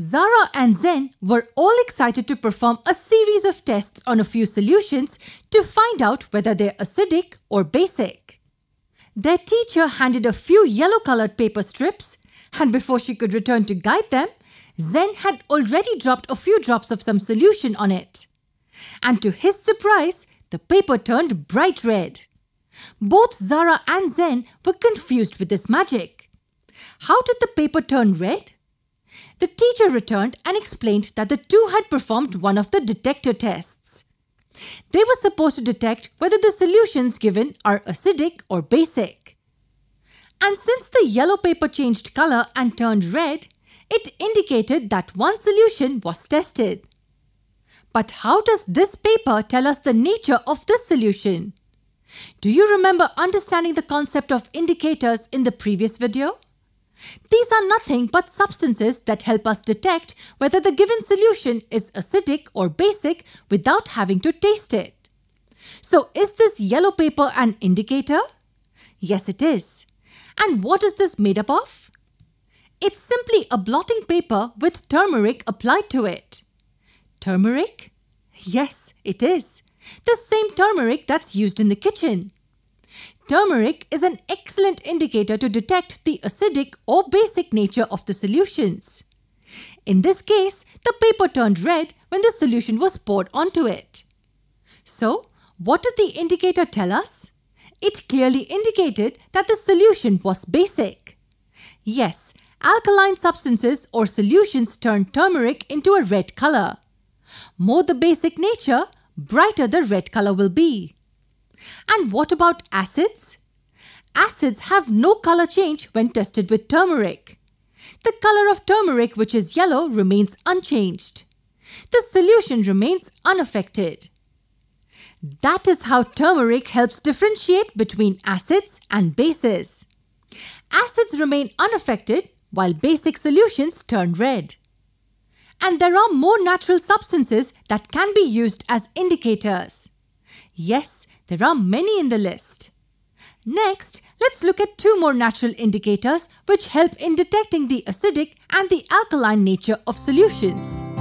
Zara and Zen were all excited to perform a series of tests on a few solutions to find out whether they're acidic or basic. Their teacher handed a few yellow colored paper strips, and before she could return to guide them, Zen had already dropped a few drops of some solution on it. And to his surprise, the paper turned bright red. Both Zara and Zen were confused with this magic. How did the paper turn red? The teacher returned and explained that the two had performed one of the detector tests. They were supposed to detect whether the solutions given are acidic or basic. And since the yellow paper changed color and turned red, it indicated that one solution was tested. But how does this paper tell us the nature of this solution? Do you remember understanding the concept of indicators in the previous video? These are nothing but substances that help us detect whether the given solution is acidic or basic without having to taste it. So is this yellow paper an indicator? Yes, it is. And what is this made up of? It's simply a blotting paper with turmeric applied to it. Turmeric? Yes, it is. The same turmeric that's used in the kitchen. Turmeric is an excellent indicator to detect the acidic or basic nature of the solutions. In this case, the paper turned red when the solution was poured onto it. So, what did the indicator tell us? It clearly indicated that the solution was basic. Yes, alkaline substances or solutions turn turmeric into a red color. More the basic nature, brighter the red color will be. And what about acids? Acids have no color change when tested with turmeric. The color of turmeric, which is yellow, remains unchanged. The solution remains unaffected. That is how turmeric helps differentiate between acids and bases. Acids remain unaffected while basic solutions turn red. And there are more natural substances that can be used as indicators. Yes, there are many in the list. Next, let's look at two more natural indicators which help in detecting the acidic and the alkaline nature of solutions.